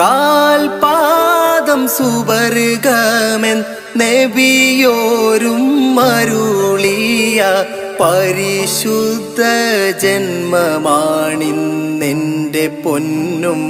കാൽപാദം സുവർഗമെൻ നബിയോരും മരുളിയ പരിശുദ്ധ ജന്മമാണിന്നെന്റെ പൊന്നും